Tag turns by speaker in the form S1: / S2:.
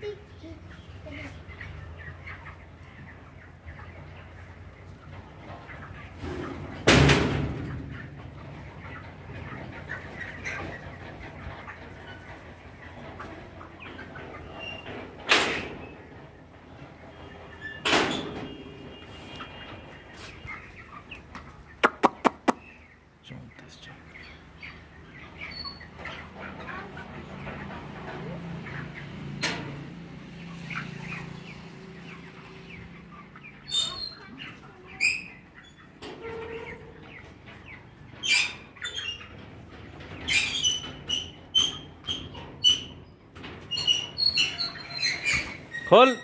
S1: Pronto,
S2: John. खोल।